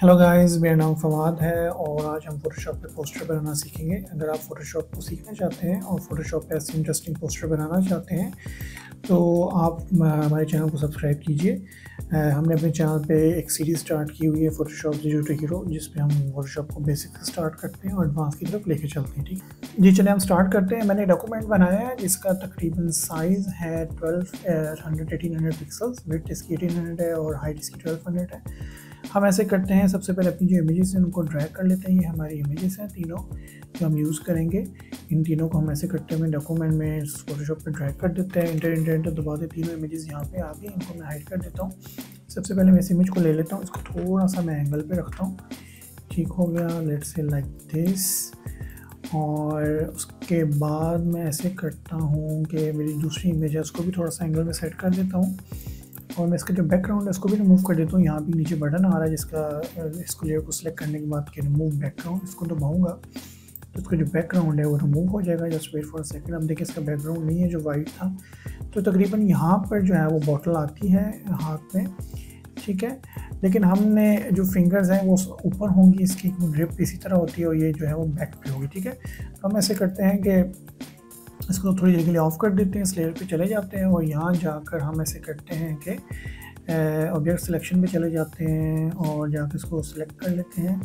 Hello guys मेरा नाम फवाद है और आज हम फोटोशॉप पे पोस्टर बनाना सीखेंगे। अगर आप फोटोशॉप को सीखना चाहते हैं और फोटोशॉप पे ऐसे इंटरेस्टिंग पोस्टर बनाना चाहते हैं तो आप हमारे चैनल को सब्सक्राइब कीजिए। हमने अपने चैनल पे एक सीरीज़ स्टार्ट की हुई है फोटोशॉप डिजिटल टू हीरो जिसपे हम फोटोशॉप को बेसिक से स्टार्ट करते हैं और एडवांस की तरफ़ लेके चलते हैं, ठीक है? जी, चलिए हम स्टार्ट करते हैं। मैंने डॉक्यूमेंट बनाया है जिसका तकरीबन साइज़ है twelve hundred eighteen hundred pixels with इसकी एटीन हंड्रेड है और हाइट इसकी ट्वेल्व हंड्रेड है। हम ऐसे करते हैं, सबसे पहले अपनी जो इमेजेस हैं, उनको ड्रैग कर लेते हैं। ये हमारी इमेजेस हैं तीनों, जो हम यूज़ करेंगे। इन तीनों को हम ऐसे करते हैं डॉक्यूमेंट में फोटोशॉप पे ड्रैग कर देते हैं। इंटर इंटर इंटर दबा देते तीनों इमेजेस यहाँ पे आ गई इनको मैं हाइड कर देता हूँ। सबसे पहले मैं इस इमेज को ले लेता हूँ, इसको थोड़ा सा मैं एंगल पर रखता हूँ। ठीक हो गया लेट से लाइक दिस और उसके बाद मैं ऐसे करता हूँ कि मेरी दूसरी इमेज है उसको भी थोड़ा सा एंगल में सेट कर देता हूँ। और मैं इसका जो बैकग्राउंड है उसको भी रिमूव कर देता हूँ। यहाँ भी नीचे बटन आ रहा है जिसका इसको लेयर को सिलेक्ट करने के बाद कि रिमूव बैकग्राउंड इसको दबाऊँगा। तो इसका जो बैकग्राउंड है वो रिमूव हो जाएगा। जस्ट वेट फॉर सेकंड अब देखिए इसका बैकग्राउंड नहीं है, जो वाइट था। तो तकरीबन यहाँ पर जो है वो बॉटल आती है हाथ में। ठीक है? लेकिन हमने जो फिंगर्स हैं वो ऊपर होंगी, इसकी ग्रिप इसी तरह होती है और ये जो है वो बैक पे होगी। ठीक है? तो हम ऐसे करते हैं कि इसको थोड़ी देर के लिए ऑफ़ कर देते हैं इस लेयर पे चले जाते हैं और यहाँ जाकर हम ऐसे करते हैं कि ऑब्जेक्ट सिलेक्शन पे चले जाते हैं और जाकर इसको सिलेक्ट कर लेते हैं।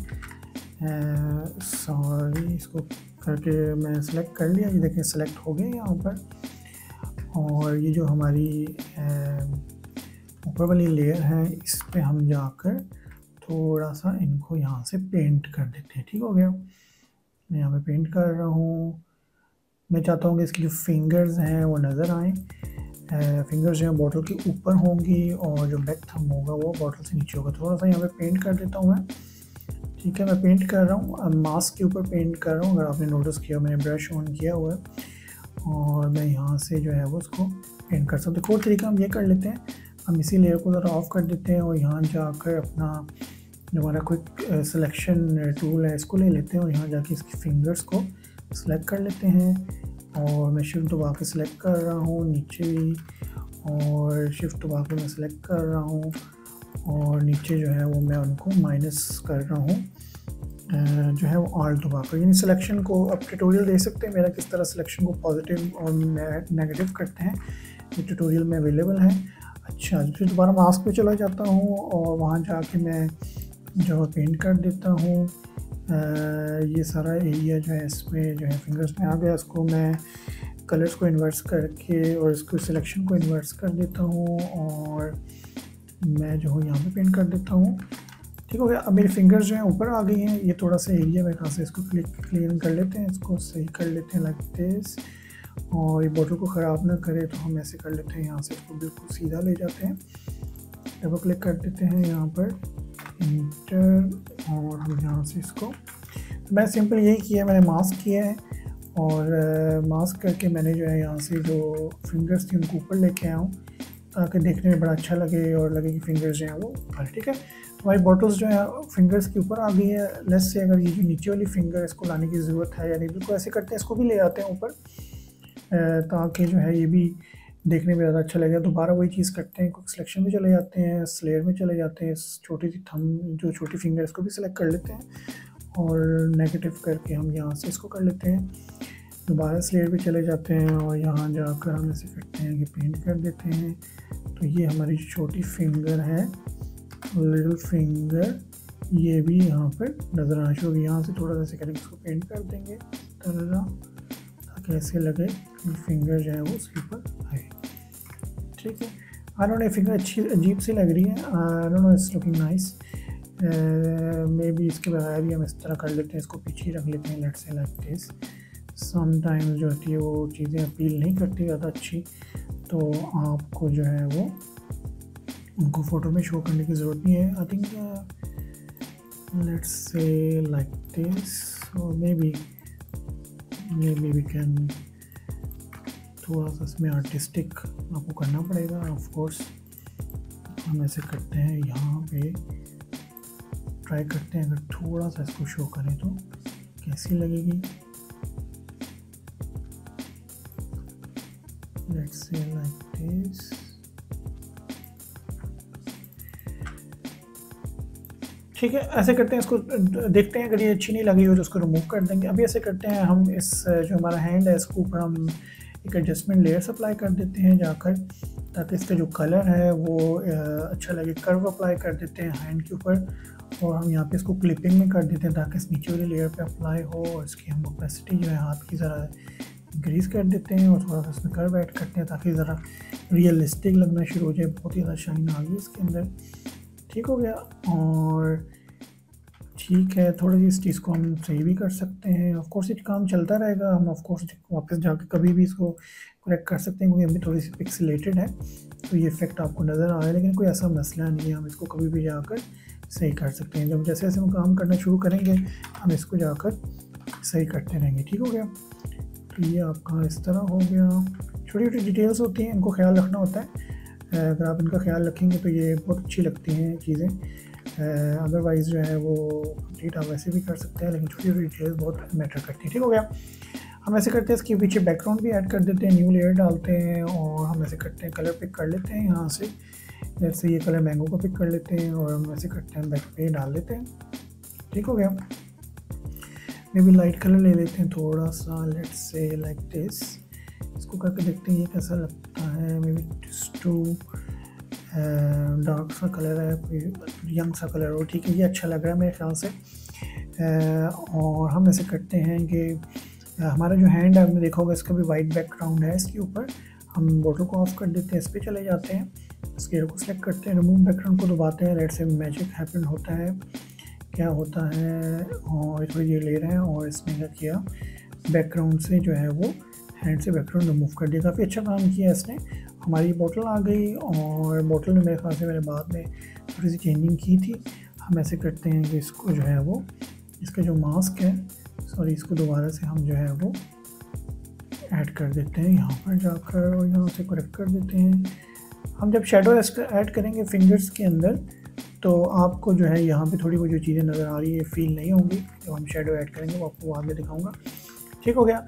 सॉरी इसको करके मैं सिलेक्ट कर लिया। ये देखें सिलेक्ट हो गए यहाँ पर। और ये जो हमारी ऊपर वाली लेयर है, इस पर हम जाकर थोड़ा सा इनको यहाँ से पेंट कर देते हैं। ठीक हो गया? मैं यहाँ पे पेंट कर रहा हूँ। मैं चाहता हूँ कि इसकी जो फिंगर्स हैं वो नज़र आएँ। फिंगर्स जो हैं बॉटल के ऊपर होंगी और जो बैक थम होगा वो बॉटल से नीचे होगा। थोड़ा सा यहाँ पे पेंट कर देता हूँ मैं। ठीक है, मैं पेंट कर रहा हूँ। मास्क के ऊपर पेंट कर रहा हूँ। अगर आपने नोटिस किया, मैंने ब्रश ऑन किया हुआ है। और मैं यहाँ से जो है वो उसको पेंट कर सकता हूँ। देखो तरीका हम ये कर लेते हैं। हम इसी लेयर को ज़रा ऑफ़ कर देते हैं और यहाँ जाकर अपना जो हमारा कोई सिलेक्शन टूल है, इसको ले लेते हैं और यहाँ जाके इसकी फिंगर्स को सेलेक्ट कर लेते हैं और मैं शिफ्ट दबा के सिलेक्ट कर रहा हूँ नीचे और शिफ्ट दबा के मैं सिलेक्ट कर रहा हूँ और नीचे जो है वो मैं उनको माइनस कर रहा हूँ। जो है वो आल्ट दबा कर, यानी सिलेक्शन को अब ट्यूटोरियल दे सकते हैं मेरा किस तरह सिलेक्शन को पॉजिटिव और नेगेटिव करते हैं। ये ट्यूटोरियल में अवेलेबल है। अच्छा फिर दोबारा मास्क पे चला जाता हूँ और वहाँ जाके मैं जो पेंट कर देता हूँ। ये सारा एरिया जो है, इसमें जो है फिंगर्स में आ गया। इसको मैं कलर्स को इन्वर्स करके और इसको सिलेक्शन को इन्वर्स कर देता हूँ और मैं जो हूँ, यहाँ पे पेंट कर देता हूँ। ठीक हो गया? अब मेरी फिंगर्स जो हैं, ऊपर आ गई हैं। ये थोड़ा सा एरिया में कहाँ से इसको क्लिक क्लीन कर लेते हैं। इसको सही कर लेते हैं लाइक दिस और ये बॉटल को ख़राब ना करे तो हम ऐसे कर लेते हैं। यहाँ से इसको बिल्कुल सीधा ले जाते हैं। डबल क्लिक कर देते हैं यहाँ पर। इंटर और हम यहाँ से इसको तो मैंने सिंपल यही किया, मैंने मास्क किया है और मास्क करके मैंने जो है यहाँ से जो फिंगर्स थी उनको ऊपर लेके आया हूँ ताकि देखने में बड़ा अच्छा लगे और लगे कि फिंगर्स जो हैं वो ऊपर ठीक है? तो हमारी बॉटल्स जो है फिंगर्स के ऊपर आ गई है लेस से अगर ये जो नीचे वाली फिंगर इसको लाने की ज़रूरत है यानी बिल्कुल ऐसे करते हैं, इसको भी ले आते हैं ऊपर ताकि जो है ये भी देखने में ज़्यादा अच्छा लगेगा। दोबारा वही चीज़ करते हैं कुछ सिलेक्शन में चले जाते हैं स्लेयर में चले जाते हैं छोटी सी थम जो छोटी फिंगर इसको भी सिलेक्ट कर लेते हैं और नेगेटिव करके हम यहाँ से इसको कर लेते हैं। दोबारा स्लेयर पे चले जाते हैं और यहाँ जाकर हम इसे करते हैं कि पेंट कर देते हैं। तो ये हमारी छोटी फिंगर है लिटिल फिंगर ये भी यहाँ पर नज़र आना शुरू यहाँ से थोड़ा सा करेंगे, इसको पेंट कर देंगे तरह ताकि ऐसे लगे फिंगर जो है वो उसके ऊपर आए। ठीक है आई डोंट नो फिंगर अच्छी, अजीब सी लग रही है। I don't know it's looking nice maybe इसके बगैर भी हम इस तरह कर लेते हैं, इसको पीछे ही रख लेते हैं लेट से लाइक दिस समटाइम्स जो होती है वो चीज़ें अपील नहीं करती ज़्यादा अच्छी। तो आपको जो है वो उनको फ़ोटो में शो करने की ज़रूरत नहीं है। I think let's say like this maybe maybe we can थोड़ा सा इसमें आर्टिस्टिक आपको करना पड़ेगा ऑफ़ कोर्स हम ऐसे करते हैं, यहाँ पे ट्राई करते हैं, अगर थोड़ा सा इसको शो करें तो कैसी लगेगी? ठीक है, ऐसे करते हैं इसको, देखते हैं, अगर ये अच्छी नहीं लगी हो तो उसको रिमूव कर देंगे। अभी ऐसे करते हैं, हम इस, जो हमारा हैंड है, इसको ऊपर हम एक एडजस्टमेंट लेयर अप्लाई कर देते हैं जाकर ताकि इसका जो कलर है वो अच्छा लगे। कर्व अप्लाई कर देते हैं हैंड के ऊपर और हम यहाँ पे इसको क्लिपिंग में कर देते हैं ताकि इस नीचे वाली लेयर पे अप्लाई हो और इसकी हम ओपेसिटी जो है हाथ की ज़रा इंक्रीज़ कर देते हैं और थोड़ा सा इसमें कर्व ऐड करते हैं ताकि ज़रा रियलिस्टिक लगना शुरू हो जाए। बहुत ही ज़्यादा शाइन आ गई इसके अंदर। ठीक हो गया और ठीक है, थोड़ी सी इस चीज़ को हम सही भी कर सकते हैं। ऑफ़ कोर्स ये काम चलता रहेगा। हम ऑफ़ कोर्स वापस जाके कभी भी इसको करेक्ट कर सकते हैं, क्योंकि अभी थोड़ी सी पिक्सलेटेड है। तो ये इफ़ेक्ट आपको नज़र आ रहा है, लेकिन कोई ऐसा मसला नहीं है। हम इसको कभी भी जाकर सही कर सकते हैं। जब जैसे जैसे हम काम करना शुरू करेंगे, हम इसको जाकर सही करते रहेंगे। ठीक हो गया? तो ये आपका इस तरह हो गया। छोटी छोटी डिटेल्स होती हैं, इनको ख्याल रखना होता है। अगर आप इनका ख्याल रखेंगे तो ये बहुत अच्छी लगती हैं चीज़ें। अदरवाइज़ जो है वो कंप्लीट आप वैसे भी कर सकते हैं, लेकिन छोटी छोटी डिटेल्स बहुत मैटर करती हैं। ठीक हो गया? हम ऐसे करते हैं, इसके पीछे बैकग्राउंड भी ऐड कर देते हैं न्यू लेयर डालते हैं और हम ऐसे करते हैं कलर पिक कर लेते हैं यहाँ से। जैसे ये कलर मैंगो को पिक कर लेते हैं और हम ऐसे करते हैं बैक पे डाल लेते हैं। ठीक हो गया? मे भी लाइट कलर ले लेते हैं थोड़ा सा लेट से लाइक दिस इसको करके देखते हैं ये कैसा लगता है। मे बी टू डार्क सा कलर है, कोई यंग सा कलर हो ठीक है, ये अच्छा लग रहा है मेरे ख्याल से। और हम ऐसे करते हैं कि हमारा जो हैंड है, आपने देखा होगा, इसका भी वाइट बैकग्राउंड है, इसके ऊपर हम बोटल को ऑफ़ कर देते हैं, इस पर चले जाते हैं। स्केयर को सिलेक्ट करते हैं रिमूव बैकग्राउंड को दबाते हैं रेड से मैजिक हैपन होता है, क्या होता है, और थोड़ी ये ले रहे हैं, और इसमें क्या किया बैकग्राउंड से जो है वो हैंड से बैकग्राउंड रिमूव कर दिया। काफ़ी अच्छा काम किया इसने। हमारी बोतल आ गई और बोतल में मेरे ख्याल से मैंने बाद में थोड़ी सी चेंजिंग की थी। हम ऐसे करते हैं कि इसको जो है वो, इसका जो मास्क है सॉरी इसको दोबारा से हम जो है वो ऐड कर देते हैं। यहाँ पर जाकर और यहाँ से करेक्ट कर देते हैं। हम जब शेडो ऐड करेंगे फिंगर्स के अंदर तो आपको जो है यहाँ पे थोड़ी वो जो चीज़ें नज़र आ रही है फील नहीं होंगी। जब हम शेडो ऐड करेंगे, वो आपको बाद में दिखाऊँगा। ठीक हो गया।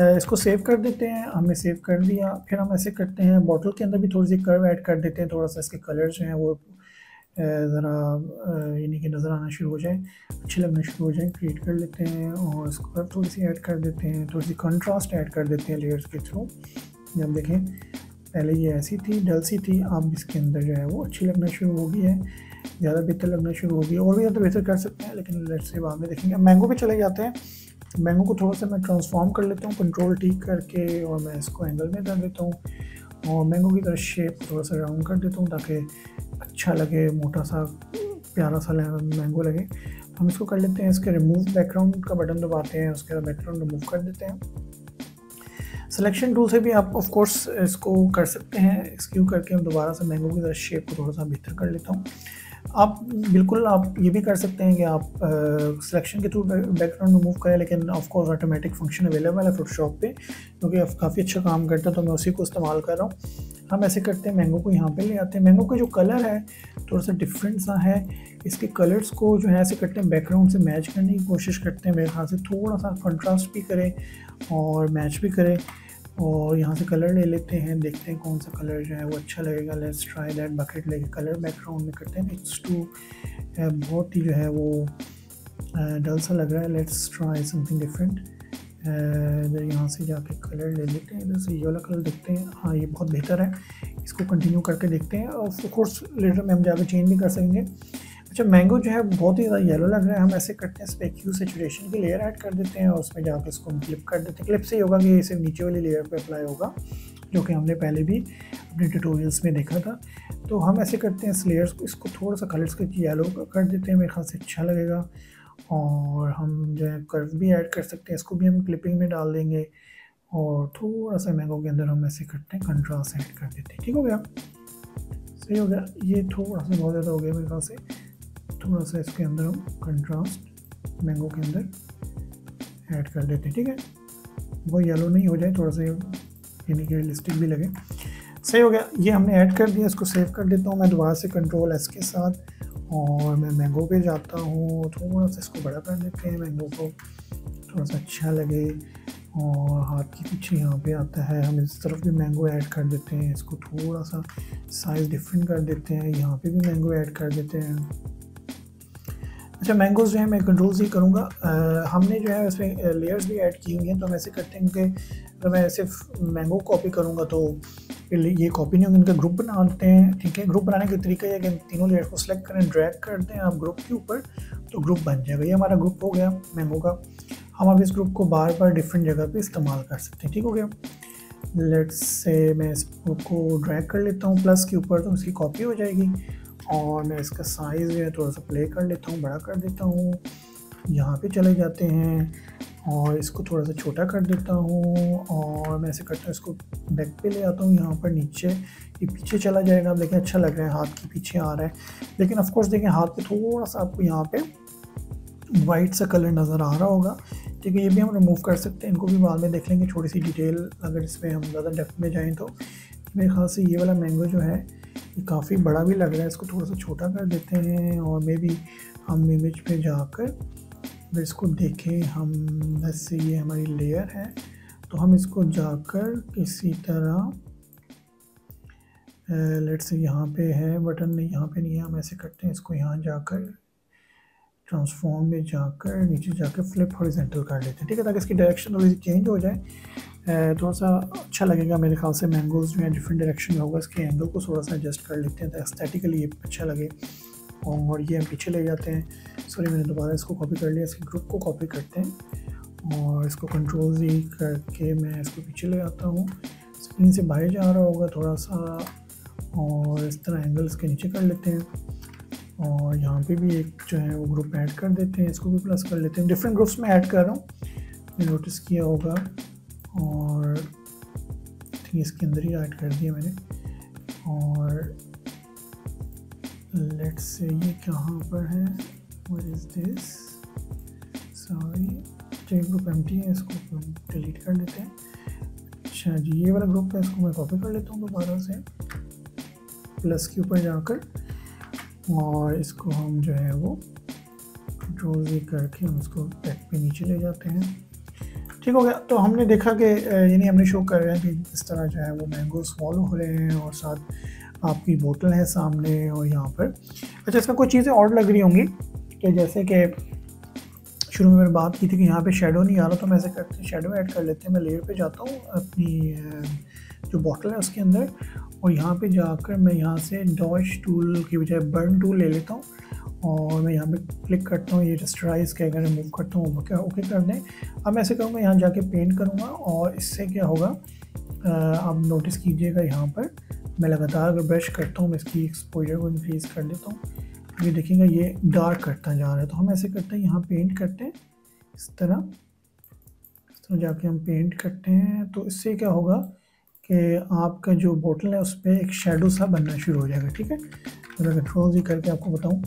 इसको सेव कर देते हैं। हमने सेव कर दिया। फिर हम ऐसे करते हैं बॉटल के अंदर भी थोड़ी सी कर्व ऐड कर देते हैं। थोड़ा सा इसके कलर जो हैं वो ज़रा यानी कि नज़र आना शुरू हो जाए। अच्छे लगना शुरू हो जाए। क्रिएट कर लेते हैं और इसको कर्व थोड़ी सी ऐड कर देते हैं। थोड़ी सी कंट्रास्ट ऐड कर देते हैं लेयर्स के थ्रू जब देखें, पहले ये ऐसी थी डल सी थी। अब इसके अंदर जो है वो अच्छी लगना शुरू हो गई है। ज़्यादा बेहतर लगना शुरू हो गई और भी ज़्यादा बेहतर कर सकते हैं, लेकिन लेट से बाद में देखेंगे। मैंगो पे चले जाते हैं। मैंगो को थोड़ा सा मैं ट्रांसफॉर्म कर लेता हूँ कंट्रोल ठीक करके और मैं इसको एंगल में कर देता हूँ और मैंगो की तरह शेप थोड़ा सा राउंड कर देता हूँ ताकि अच्छा लगे, मोटा सा, प्यारा सा मैंगो लगे। हम इसको कर लेते हैं, इसके रिमूव बैकग्राउंड का बटन दबाते हैं, उसके बाद बैकग्राउंड रिमूव कर देते हैं। सिलेक्शन टूल से भी आप ऑफ़ कोर्स इसको कर सकते हैं इसक्यू करके हम दोबारा से मैंगो की तरह शेप को थोड़ा सा बेहतर कर लेता हूँ। आप बिल्कुल आप ये भी कर सकते हैं कि आप सिलेक्शन के थ्रू बैकग्राउंड रिमूव करें, लेकिन of course automatic function available है फोटोशॉप पे, क्योंकि तो काफ़ी अच्छा काम करता है तो मैं उसी को इस्तेमाल कर रहा हूँ। हम ऐसे करते हैं मैंगो को यहाँ पे ले आते हैं। मैंगो का जो कलर है थोड़ा सा डिफरेंट सा है। इसके कलर्स को जो है, ऐसे करते हैं बैकग्राउंड से मैच करने की कोशिश करते हैं। मेरे ख्याल से थोड़ा सा कंट्रास्ट भी करें और मैच भी करें। और यहाँ से कलर ले लेते हैं, देखते हैं कौन सा कलर जो है वो अच्छा लगेगा। लेट्स ट्राई दैट बकेट लेके कलर बैकग्राउंड में करते हैं। इट्स टू बहुत ही जो है वो डल सा लग रहा है। लेट्स ट्राई समथिंग डिफरेंट इधर यहाँ से जाके कलर ले लेते हैं। इधर से ये वाला कलर देखते हैं। हाँ ये बहुत बेहतर है। इसको कंटिन्यू करके देखते हैं। और ऑफ़ कोर्स लेटर में हम जाकर चेंज भी कर सकेंगे। अच्छा मैंगो जो है बहुत ही ज़्यादा येलो लग रहा है। हम ऐसे करते हैं इस पर क्यू सेचुरेशन की लेयर ऐड कर देते हैं और उसमें जाकर इसको हम क्लिप कर देते हैं। क्लिप से ही होगा कि इसे नीचे वाली लेयर पे अप्लाई होगा, जो कि हमने पहले भी अपने ट्यूटोरियल्स में देखा था। तो हम ऐसे करते हैं, इस लेयर्स को, इसको थोड़ा सा कलर्स के येलो कर देते हैं, मेरे ख्याल से अच्छा लगेगा। और हम जो है कर्व भी ऐड कर सकते हैं, इसको भी हम क्लिपिंग में डाल देंगे। और थोड़ा सा मैंगो के अंदर हम ऐसे करते हैं कंट्रास्ट ऐड कर देते हैं। ठीक हो गया? सही हो गया? ये थोड़ा सा बहुत ज़्यादा हो गया मेरे ख्याल से। थोड़ा सा इसके अंदर हम कंट्रास्ट मैंगो के अंदर ऐड कर देते हैं, ठीक है? वो येलो नहीं हो जाए, थोड़ा सा यानी कि रियलिस्टिक भी लगे। सही हो गया, ये हमने ऐड कर दिया, इसको सेव कर देता हूँ मैं दोबारा से कंट्रोल एस के साथ और मैं मैंगो पे जाता हूँ, थोड़ा सा इसको बड़ा कर देते हैं मैंगो को थोड़ा सा अच्छा लगे और हाथ के पीछे यहाँ पे आता है, हम इस तरफ़ भी मैंगो ऐड कर देते हैं, इसको थोड़ा सा साइज़ डिफरेंट कर देते हैं, यहाँ पे भी मैंगो ऐड कर देते हैं। अच्छा मैंगोज़ जो है मैं कंट्रोल से ही करूँगा हमने जो है उसमें लेयर्स भी ऐड की हुई हैं तो हम ऐसे करते हैं कि अगर मैं सिर्फ़ मैंगो कॉपी करूँगा तो ये कॉपी नहीं होगी, इनका ग्रुप बनाते हैं, ठीक है? ग्रुप बनाने का तरीका है कि तीनों लेयर्स को सिलेक्ट करें ड्रैग कर दें आप ग्रुप के ऊपर तो ग्रुप बन जाएगा। ये हमारा ग्रुप हो गया मैंगो का। हम अब इस ग्रुप को बार बार डिफरेंट जगह पे इस्तेमाल कर सकते हैं, ठीक हो गया? लेट्स से मैं इस ग्रुप को ड्रैग कर लेता हूँ प्लस के ऊपर तो उसकी कॉपी हो जाएगी। और मैं इसका साइज़ जो है थोड़ा सा प्ले कर लेता हूँ, बड़ा कर देता हूँ। यहाँ पे चले जाते हैं और इसको थोड़ा सा छोटा कर देता हूँ और मैं ऐसे करता हूँ इसको बैक पे ले आता हूँ। यहाँ पर नीचे, ये पीछे चला जाएगा। लेकिन अच्छा लग रहा है, हाथ के पीछे आ रहा है। लेकिन ऑफ़ कोर्स देखें, हाथ पे थोड़ा सा आपको यहाँ पे वाइट सा कलर नज़र आ रहा होगा। ठीक है, ये भी हम रिमूव कर सकते हैं। इनको भी बाद में देख लेंगे, छोटी सी डिटेल अगर इसमें हम ज़्यादा डेप्थ में जाएँ तो। मेरे ख्याल से ये वाला मैंगो जो है काफ़ी बड़ा भी लग रहा है, इसको थोड़ा सा छोटा कर देते हैं और मे भी हम इमेज पे जाकर इसको देखें, हम वैसे ये हमारी लेयर है तो हम इसको जाकर किसी तरह लेट से यहाँ पे है, बटन नहीं, यहाँ पे नहीं है, हम ऐसे करते हैं, इसको यहाँ जाकर ट्रांसफॉर्म में जाकर नीचे जाकर फ्लिप हॉरिजेंटल कर लेते हैं, ठीक है, ताकि इसकी डायरेक्शन थोड़ी सी चेंज हो जाए। थोड़ा सा अच्छा लगेगा मेरे ख्याल से मैंगोज़ जो है डिफरेंट डायरेक्शन में होगा, इसके एंगल को थोड़ा सा एडजस्ट कर लेते हैं तो एस्थेटिकली ये अच्छा लगे। और ये हम पीछे ले जाते हैं। सॉरी मैंने दोबारा इसको कॉपी कर लिया, इसके ग्रुप को कॉपी करते हैं। और इसको कंट्रोल जी करके मैं इसको पीछे ले आता हूँ। स्क्रीन से बाहर जा रहा होगा थोड़ा सा और इस तरह एंगल इसके नीचे कर लेते हैं। और यहाँ पे भी एक जो है, वो ग्रुप ऐड कर देते हैं, इसको भी प्लस कर लेते हैं। डिफरेंट ग्रुप्स में ऐड कर रहा हूँ। नोटिस किया होगा। और ठीक इसके अंदर ही ऐड कर दिया मैंने। और लेट्स से ये कहाँ पर है? What is this sorry check group M है, इसको डिलीट कर लेते हैं। अच्छा जी, ये वाला ग्रुप है, इसको मैं कॉपी कर लेता हूँ दोबारा से। प्लस के ऊपर जाकर। और इसको हम जो है वो कंट्रोल करके हम इसको बैक पे नीचे ले जाते हैं। ठीक हो गया। तो हमने देखा कि यानी हमने शो कर रहे हैं कि इस तरह जो है वो मैंगोस फॉलो हो रहे हैं और साथ आपकी बोतल है सामने और यहाँ पर। अच्छा इसमें कुछ चीज़ें और लग रही होंगी कि जैसे कि शुरू में मैंने बात की थी कि यहाँ पे शेडो नहीं आ रहा तो मैं ऐसे करते शेडो ऐड कर लेते हैं। मैं लेयर पे जाता हूँ अपनी जो बॉटल है उसके अंदर और यहाँ पे जाकर मैं यहाँ से डॉश टूल की बजाय बर्न टूल ले लेता हूँ और मैं यहाँ पे क्लिक करता हूँ, ये रस्टराइज के अगर रिमूव करता हूँ क्या ओके कर दें। अब ऐसे करूँगा, यहाँ जाके पेंट करूँगा और इससे क्या होगा आप नोटिस कीजिएगा यहाँ पर, मैं लगातार अगर ब्रश करता हूँ, मैं इसकी एक्सपोजर को इंक्रीज़ कर देता हूँ। ये देखेंगे, ये डार्क करता जा रहा है तो हम ऐसे करते हैं, यहाँ पेंट करते हैं, इस तरह इस तरह जाके हम पेंट करते हैं तो इससे क्या होगा कि आपका जो बोतल है, उस पर एक शेडो सा बनना शुरू हो जाएगा, ठीक है? तो मैं कंट्रोल ही करके आपको बताऊँ,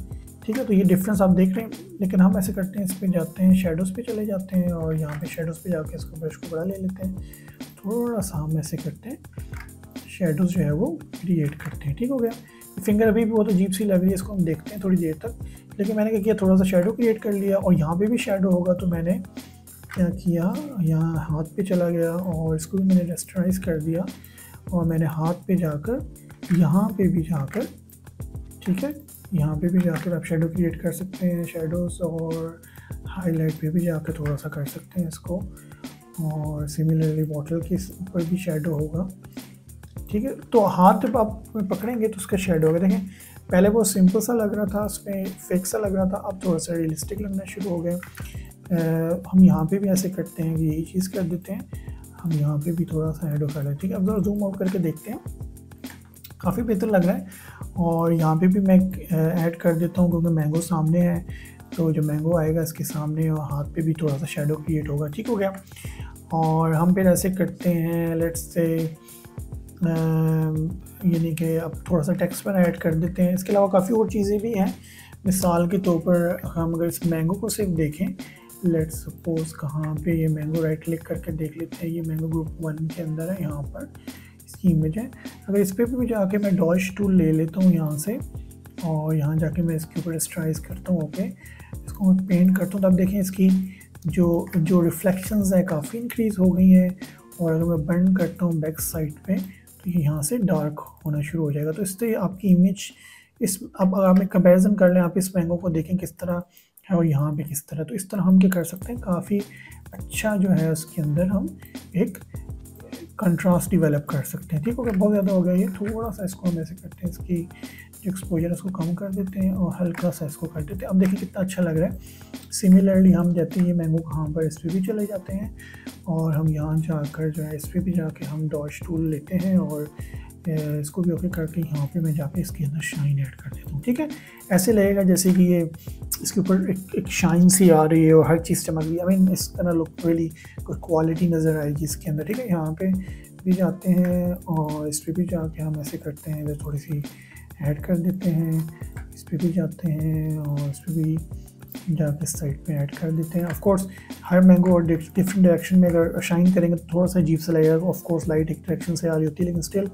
ठीक है? तो ये डिफरेंस आप देख रहे हैं, लेकिन हम ऐसे करते हैं, इस पर जाते हैं शेडोज़ पे चले जाते हैं और यहाँ पे शेडोज़ पे जाके इसको ब्रश को बड़ा ले लेते हैं। थोड़ा सा हम ऐसे करते हैं शेडोज़ जो है वो क्रिएट करते हैं, ठीक हो गया? फिंगर अभी भी बहुत अजीब सी लग रही है, इसको हम देखते हैं थोड़ी देर तक, लेकिन मैंने क्या किया, थोड़ा सा शेडो क्रिएट कर लिया और यहाँ पर भी शेडो होगा तो मैंने क्या किया? यहाँ हाथ पे चला गया और इसको भी मैंने रेस्टराइज कर दिया और मैंने हाथ पे जाकर यहाँ पे भी जाकर, ठीक है? यहाँ पे भी जाकर आप शेडो क्रिएट कर सकते हैं शेडोज़ और हाईलाइट पे भी जाकर थोड़ा सा कर सकते हैं इसको। और सिमिलरली बॉटल के ऊपर भी शेडो होगा, ठीक है? तो हाथ जब आप पकड़ेंगे तो उसका शेडो होगा। देखें, पहले वो सिंपल सा लग रहा था, उसमें फेक सा लग रहा था, अब थोड़ा सा रियलिस्टिक लगना शुरू हो गए हम यहाँ पे भी ऐसे करते हैं यही चीज़ कर देते हैं। हम यहाँ पे भी थोड़ा सा हेडो कर रहे ठीक है, अब ज़रा जूम आउट करके देखते हैं। काफ़ी बेहतर लग रहा है। और यहाँ पे भी मैं ऐड कर देता हूँ क्योंकि मैंगो सामने है। तो जो मैंगो आएगा इसके सामने और हाथ पे भी थोड़ा सा शेडो क्रिएट होगा। ठीक हो गया? और हम फिर ऐसे करते हैं लेट्स से यानी कि अब थोड़ा सा टेक्स्ट पर ऐड कर देते हैं। इसके अलावा काफ़ी और चीज़ें भी हैं। मिसाल के तौर पर हम अगर इस मैंगो को सिर्फ़ देखें लेट्स सपोज़ कहाँ पे ये मैंगो राइट क्लिक करके देख लेते हैं। ये मैंगो ग्रुप वन के अंदर है, यहाँ पर इसकी इमेज है। अगर इस पर भी जाके मैं डॉश टूल ले लेता हूँ यहाँ से, और यहाँ जाके मैं इसके ऊपर स्ट्राइज करता हूँ ओके इसको मैं पेंट करता हूँ, तब देखें इसकी जो जो रिफ्लेक्शंस है काफ़ी इंक्रीज़ हो गई हैं। और अगर मैं बर्न करता हूँ बैक साइड पे तो ये यहाँ से डार्क होना शुरू हो जाएगा। तो इससे आपकी इमेज इस, अब अगर आप कंपेरिजन कर लें, आप इस मैंगो को देखें किस तरह और यहाँ पे किस तरह तो इस तरह हम क्या कर सकते हैं? काफ़ी अच्छा जो है उसके अंदर हम एक कंट्रास्ट डिवेलप कर सकते हैं। ठीक हो गया? बहुत ज़्यादा हो गया। ये थोड़ा सा इसको हम ऐसे करते हैं, इसकी जो एक्सपोजर है उसको कम कर देते हैं और हल्का सा इसको कर देते हैं। अब देखिए कितना अच्छा लग रहा है। सिमिलरली हम जाते हैं ये मैंगो कहाँ पर इस पर भी चले जाते हैं और हम यहाँ जाकर जो है इस पर भी जाके हम डॉच टूल लेते हैं और इसको भी ओके करके यहाँ पे मैं जाके इसके अंदर शाइन ऐड कर देता हूँ ठीक है? ऐसे लगेगा जैसे कि ये इसके ऊपर एक, एक शाइन सी आ रही है और हर चीज़ चमक रही है। आई मीन इस तरह लुक रियली कोई क्वालिटी नज़र आएगी इसके अंदर ठीक है? यहाँ पे भी जाते हैं और इस पर भी जाके हम ऐसे करते हैं इधर थोड़ी सी ऐड कर देते हैं इस पर भी जाते हैं और इस पर भी जाके साइड पे ऐड कर देते हैं। ऑफ़ कोर्स हर मैंगो और डिफरेंट डायरेक्शन में अगर शाइन करेंगे तो थोड़ा सा अजीब सा लगेगा। ऑफ़ कोर्स लाइट एक डायरेक्शन से आ रही होती है लेकिन स्टिल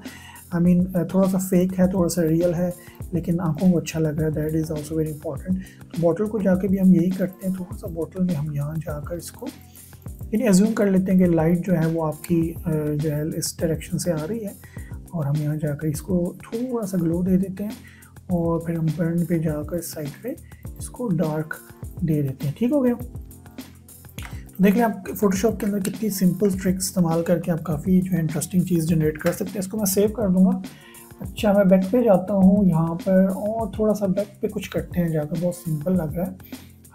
आई मीन थोड़ा सा फेक है, थोड़ा सा रियल है, लेकिन आँखों को अच्छा लग रहा है that is also very important तो बॉटल को जाके भी हम यही करते हैं, थोड़ा सा बॉटल में हम यहाँ जाकर इसको, यानी एज्यूम कर लेते हैं कि लाइट जो है वो आपकी जो है, इस डायरेक्शन से आ रही है, और हम यहाँ जाकर इसको थोड़ा सा ग्लो दे देते हैं, और फिर हम बर्न पे जाकर साइड पे इसको डार्क दे देते हैं। ठीक हो गया? देख लें आप फोटोशॉप के अंदर कितनी सिंपल ट्रिक्स इस्तेमाल करके आप काफ़ी जो है इंटरेस्टिंग चीज़ जनरेट कर सकते हैं। इसको मैं सेव कर दूँगा। अच्छा मैं बैक पे जाता हूँ यहाँ पर और थोड़ा सा बैक पे कुछ करते हैं जाकर बहुत सिंपल लग रहा है।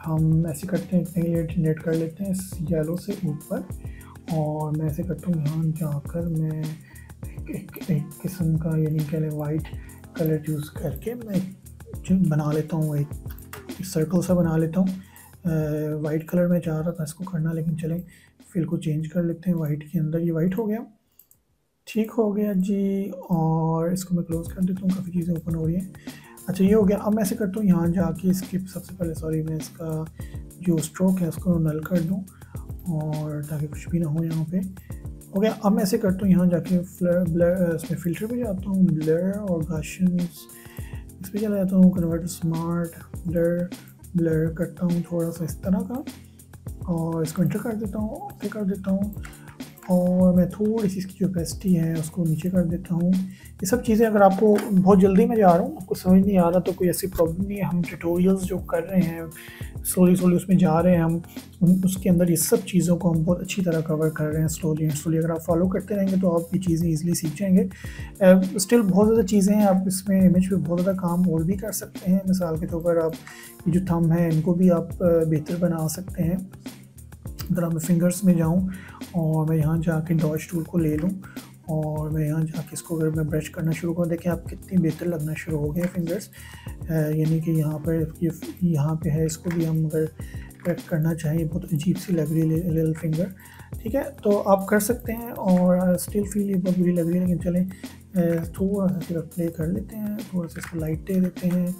हम ऐसे करते हैं इतने जनरेट कर लेते हैं इस येलो से ऊपर और मैं ऐसे करता हूँ यहाँ जाकर मैं एक, एक, एक किस्म का यानी कह लें वाइट कलर यूज़ करके मैं बना लेता हूँ एक सर्कल सा बना लेता हूँ। वाइट कलर में चाह रहा था, इसको करना, लेकिन चलें फिल को चेंज कर लेते हैं वाइट के अंदर, ये वाइट हो गया। ठीक हो गया जी, और इसको मैं क्लोज़ कर देता हूँ, काफ़ी चीज़ें ओपन हो रही हैं। अच्छा ये हो गया, अब मैं ऐसे करता हूँ, यहाँ जाके इसके सबसे पहले सॉरी मैं इसका जो स्ट्रोक है, उसको नल कर दूँ, और ताकि कुछ भी ना हो यहाँ पे। हो गया, अब मैं ऐसे करता हूँ, यहाँ जाके फ्लर ब्लर इसमें फ़िल्टर पे जाता हूँ ब्लर और गाशन इस पर चला जाता हूँ कन्वर्ट स्मार्ट ब्लर ब्लर करता हूँ थोड़ा सा इस तरह का और इसको इंटर कर देता हूँ, ओके कर देता हूँ। और मैं थोड़ी सी इसकी जो है, उसको नीचे कर देता हूँ। ये सब चीज़ें अगर आपको बहुत जल्दी में जा रहा हूँ, आपको समझ नहीं आ रहा तो कोई ऐसी प्रॉब्लम नहीं है। हम ट्यूटोरियल्स जो कर रहे हैं स्लोली स्लोली उसमें जा रहे हैं हम उसके अंदर ये सब चीज़ों को हम बहुत अच्छी तरह कवर कर रहे हैं स्लोली एंड स्लोली अगर आप फॉलो करते रहेंगे तो आप ये चीज़ें ईजिली सीख जाएँगे। स्टिल बहुत ज़्यादा चीज़ें हैं, आप इसमें इमेज पर बहुत ज़्यादा काम और भी कर सकते हैं। मिसाल के तौर पर आप, ये जो थम है, इनको भी आप बेहतर बना सकते हैं। अगर मैं फिंगर्स में जाऊँ और मैं यहाँ जाके डॉच टूल को ले लूँ और मैं यहाँ जाके इसको अगर मैं ब्रश करना शुरू करूँ देखें आप कितनी बेहतर लगना शुरू हो गए फिंगर्स यानी कि यहाँ पर ये, यहाँ पे है, इसको भी हम अगर करेक्ट करना चाहें, बहुत अजीब सी लग रही है लिल फिंगर ठीक है तो आप कर सकते हैं और स्टिल फील ये बहुत बुरी लग रही है, लेकिन चलें थोड़ा सा सिर्फ़ प्ले कर लेते हैं थोड़ा सा इसको लाइट दे देते हैं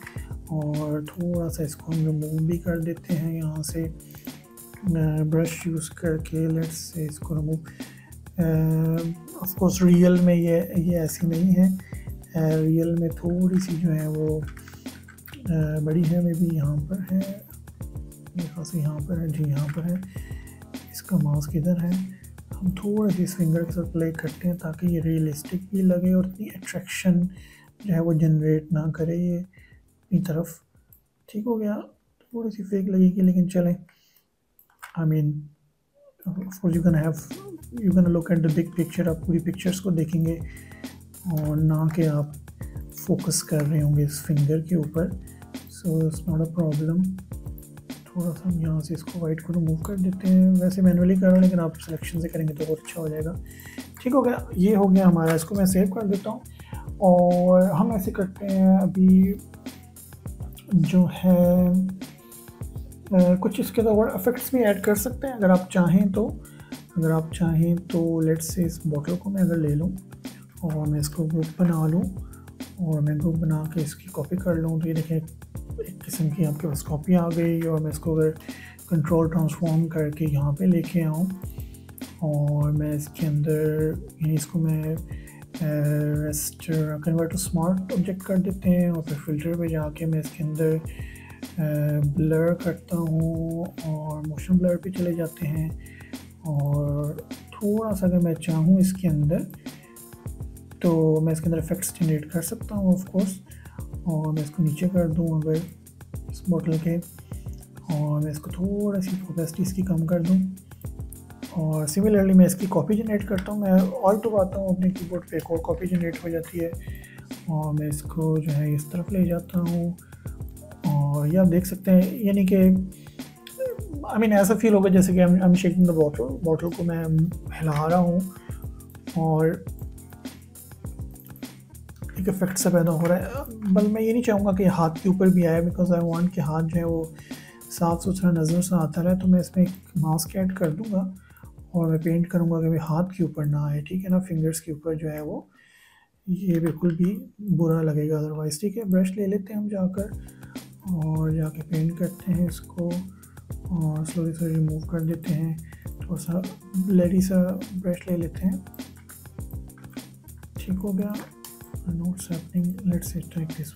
और थोड़ा सा इसको हम रिमूव भी कर देते हैं यहाँ से। ब्रश यूज़ करके लेट्स से इसको रिमूव ऑफ़ कोर्स रियल में ये ये ऐसी नहीं है। रियल में थोड़ी सी जो है वो बड़ी है मे भी यहाँ पर है। मेरे यहाँ पर है, जी यहाँ पर है। इसका माउस किधर है? हम थोड़ा सी फिंगर के साथ प्ले करते हैं ताकि ये रियलिस्टिक भी लगे और इतनी अट्रैक्शन जो है वो जनरेट ना करे ये, अपनी तरफ़। ठीक हो गया? थोड़ी सी फेक लगेगी, लेकिन चलें। I mean course you can have you can look at the big picture. आप पूरी पिक्चर्स को देखेंगे और ना कि आप फोकस कर रहे होंगे इस फिंगर के ऊपर। So it's not a problem थोड़ा सा हम यहाँ से इसको वाइट को रिमूव कर देते हैं। वैसे मैनुअली कर रहा हूँ, लेकिन आप सिलेक्शन से करेंगे तो बहुत अच्छा हो जाएगा। ठीक हो गया, ये हो गया हमारा। इसको मैं सेव कर देता हूँ। और हम ऐसे करते हैं अभी जो है कुछ इसके अलावा इफेक्ट्स भी ऐड कर सकते हैं, अगर आप चाहें तो। अगर आप चाहें तो लेट से इस बॉटल को मैं अगर ले लूँ और मैं इसको ग्रुप बना लूँ और मैं ग्रुप बना के इसकी कॉपी कर लूँ तो ये देखें एक किस्म की आपके पास कॉपी आ गई और मैं इसको अगर कंट्रोल ट्रांसफॉर्म करके यहाँ पे लेके आऊँ और मैं इसके अंदर, यानी इसको मैं rest convert to smart object कर देते हैं और फिर फ़िल्टर पे जाके मैं इसके अंदर ब्लर करता हूँ और मोशन ब्लर पे चले जाते हैं। और थोड़ा सा अगर मैं चाहूँ इसके अंदर तो मैं इसके अंदर इफेक्ट्स जनरेट कर सकता हूँ ऑफ़ कोर्स और मैं इसको नीचे कर दूँ अगर इस बोतल के। और मैं इसको थोड़ा सी ओपेसिटी इसकी कम कर दूँ। और सिमिलरली मैं इसकी कॉपी जनरेट करता हूँ। मैं ऑल टू आता हूँ अपने कीबोर्ड पे, एक और कॉपी जनरेट हो जाती है। और मैं इसको जो है इस तरफ़ ले जाता हूँ। और ये आप देख सकते हैं, यानी कि आई मीन ऐसा फील होगा जैसे कि I am shaking the bottle bottle को मैं हिला रहा हूँ और एक इफ़ेक्ट सा पैदा हो रहा है। बल मैं ये नहीं चाहूँगा कि हाथ के ऊपर भी आए बिकॉज़ आई वांट कि हाथ जो है वो साफ़ सुथरा नज़र से आता रहे तो मैं इसमें एक मास्क ऐड कर दूँगा और मैं पेंट करूँगा कि भाई हाथ के ऊपर ना आए, ठीक है ना? फिंगर्स के ऊपर जो है वो, ये बिल्कुल भी बुरा लगेगा अदरवाइज़ ठीक है? ब्रश ले लेते हैं हम जाकर। और जाके पेंट करते हैं इसको और स्लोली स्लोली रिमूव कर देते हैं। थोड़ा सा ब्लडी सा ब्रश ले लेते हैं। ठीक हो गया। Notes happening. Let's say try this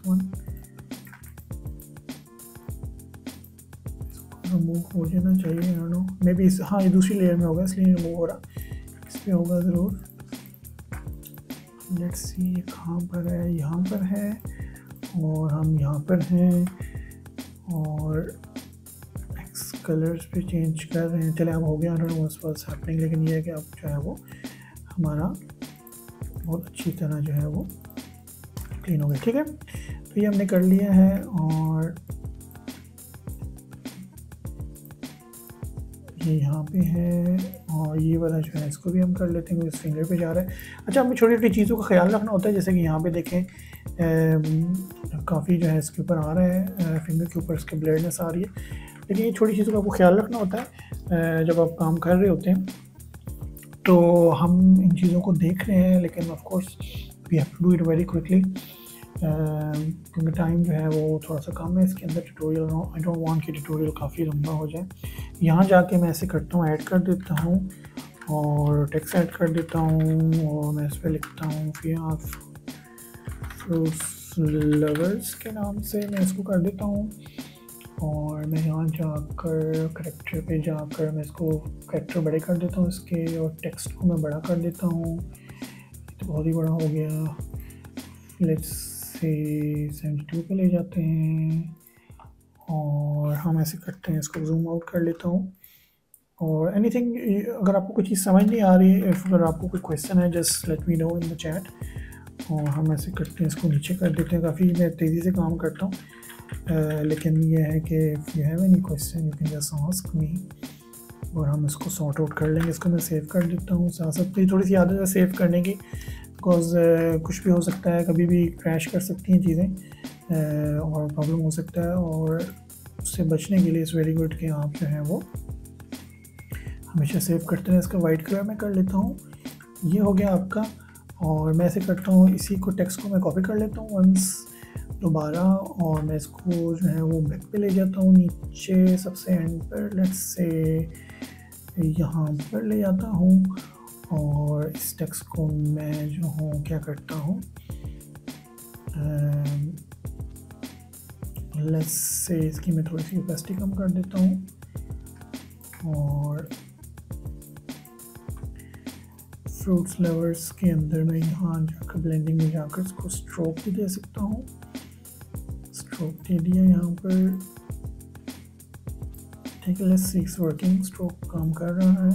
remove हो जाना चाहिए नो मे बी हाँ ये दूसरी लेयर में होगा, इसलिए रिमूव हो रहा। इस पर होगा ज़रूर। लेट्स सी ये कहाँ पर है? यहाँ पर है और हम यहाँ पर हैं। और एक्स कलर्स भी चेंज कर रहे हैं। चले अब हो गया वॉस वॉस हैपनिंग लेकिन ये है कि अब जो है वो हमारा बहुत अच्छी तरह जो है वो क्लीन हो गया। ठीक है? तो ये हमने कर लिया है और ये यहाँ पे है और ये वाला जो है, इसको भी हम कर लेते हैं इस फिंगर पे जा रहा है। अच्छा हमें छोटी छोटी चीज़ों का ख्याल रखना होता है, जैसे कि यहाँ पे देखें काफ़ी जो है इसके ऊपर आ रहा है फिंगर के ऊपर इसके ब्लडनेस आ रही है। लेकिन ये छोटी चीज़ों का आपको ख्याल रखना होता है जब आप काम कर रहे होते हैं तो हम इन चीज़ों को देख रहे हैं, लेकिन of course we have to do it very quickly क्योंकि टाइम जो है वो थोड़ा सा कम है, इसके अंदर ट्यूटोरियल आई डोंट वांट कि ट्यूटोरियल काफ़ी लंबा हो जाए। यहाँ जाके मैं ऐसे करता हूँ ऐड कर देता हूँ, और टेक्स्ट ऐड कर देता हूँ, और मैं इस पर लिखता हूँ, फिर लवर्स के नाम से मैं इसको कर देता हूँ। और मैं यहाँ जाकर करेक्टर पे जाकर मैं इसको करेक्टर बड़े कर देता हूँ इसके और टेक्स्ट को मैं बड़ा कर देता हूँ। तो बहुत ही बड़ा हो गया। लेट्स से टू पे ले जाते हैं। और हम ऐसे करते हैं, इसको जूम आउट कर लेता हूँ। और एनीथिंग अगर आपको कोई चीज़ समझ नहीं आ रही है अगर आपको कोई क्वेश्चन है just let me know in the chat और हम ऐसे करते हैं, इसको नीचे कर देते हैं। काफ़ी मैं तेज़ी से काम करता हूँ। लेकिन ये है कि you have any question you can just ask me और हम इसको सॉर्ट आउट कर लेंगे। इसको मैं सेव कर देता हूँ। साथ साथ थोड़ी सी आदत है सेव करने की बिकॉज़ कुछ भी हो सकता है, कभी भी क्रैश कर सकती हैं चीज़ें। और प्रॉब्लम हो सकता है और उससे बचने के लिए इस वेरी गुड कि आप जो हैं वो हमेशा सेव करते हैं इसका वाइट कलर में कर लेता हूँ। ये हो गया आपका और मैं ऐसे करता हूँ, इसी को टेक्स्ट को मैं कॉपी कर लेता हूँ वंस दोबारा और मैं इसको जो है वो बैक पे ले जाता हूँ, नीचे सबसे एंड पर लेट्स से यहाँ पर ले जाता हूँ और इस टेक्स्ट को मैं जो हूँ, क्या करता हूँ? लेट्स से इसकी मैं थोड़ी सी कैपेसिटी कम कर देता हूँ और फ्रूट्स लवर्स के अंदर मैं यहाँ जाकर ब्लेंडिंग में जाकर इसको स्ट्रोक भी दे सकता हूँ। स्ट्रोक दे दिया यहाँ पर। ठीक है सिक्स वर्किंग स्ट्रोक काम कर रहा है।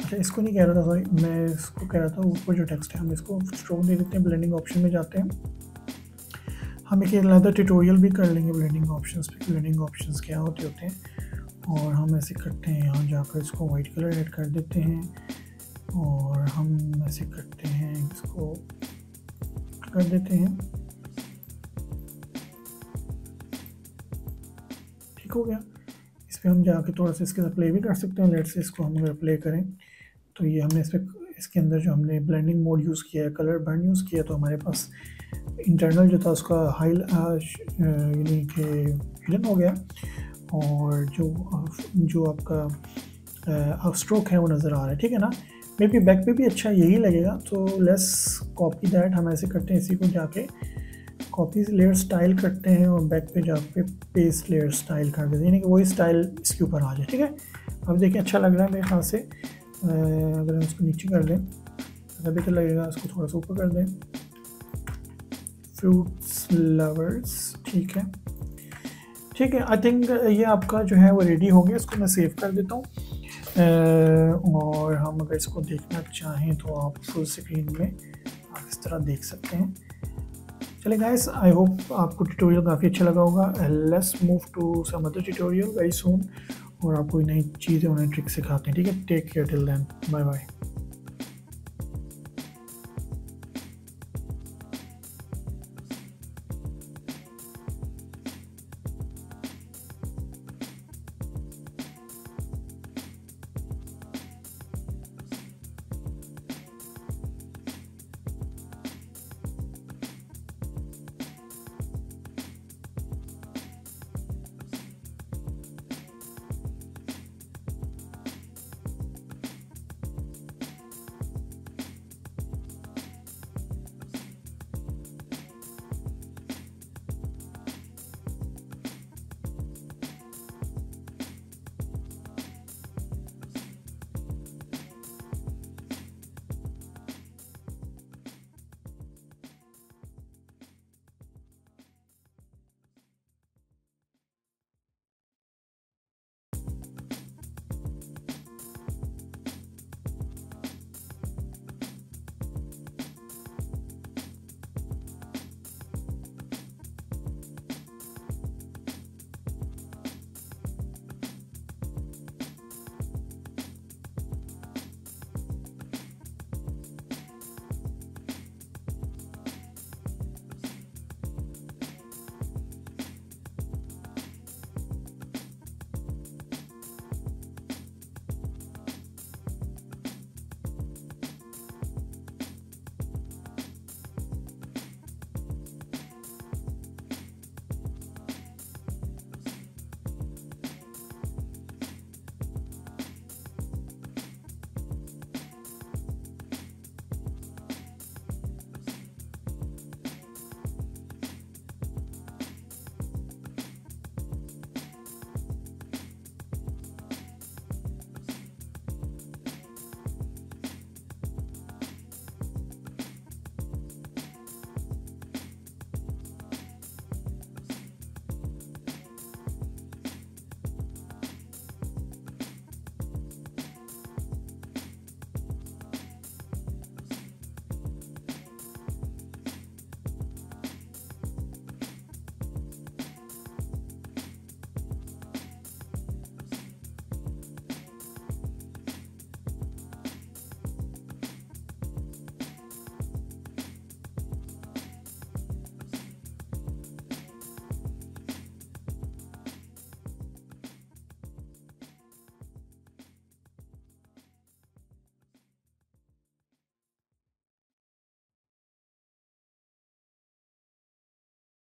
अच्छा इसको नहीं कह रहा था सॉरी मैं इसको कह रहा था, ऊपर जो टेक्स्ट है, हम इसको स्ट्रोक दे देते हैं ब्लेंडिंग ऑप्शन में जाते हैं। हम एक अलहदा ट्यूटोरियल भी कर लेंगे ब्लेंडिंग ऑप्शंस पे। ब्लेंडिंग ऑप्शंस क्या होते होते हैं? और हम ऐसे करते हैं यहाँ जाकर इसको वाइट कलर ऐड कर देते हैं और हम ऐसे करते हैं, इसको कर देते हैं। ठीक हो गया। इस पर हम जाके थोड़ा सा इसके साथ प्ले भी कर सकते हैं। लेट से इसको हम अगर प्ले करें तो ये हमने इस पर इसके अंदर जो हमने ब्लेंडिंग मोड यूज़ किया है कलर बर्न यूज़ किया तो हमारे पास इंटरनल जो था उसका हाई यानी कि हिडन हो गया। और जो जो आपका स्ट्रोक है वो नज़र आ रहा है, ठीक है ना? मे बी बैक पे भी अच्छा यही लगेगा तो लेस कॉपी दैट हम ऐसे करते हैं, इसी को जाके कॉपी लेयर स्टाइल करते हैं और बैक पे जाके पेस्ट लेयर स्टाइल कर देते हैं, यानी कि वही स्टाइल इसके ऊपर आ जाए, ठीक है? अब देखिए अच्छा लग रहा है मेरे ख्याल से। अगर हम इसको नीचे कर दें अगर बेहतर लगेगा, इसको थोड़ा सा ऊपर कर दें। फ्रूट्स लवर्स ठीक है? ठीक है आई थिंक ये आपका जो है वो रेडी हो गया, इसको मैं सेव कर देता हूँ। और हम अगर इसको देखना चाहें तो आप फुल स्क्रीन में आप इस तरह देख सकते हैं। चले गाइस आई होप आपको ट्यूटोरियल काफ़ी अच्छा लगा होगा। Let's move to some other tutorial very soon और आपको नई चीज़ें उन्हें ट्रिक सिखाते हैं, ठीक है? Take care till then bye bye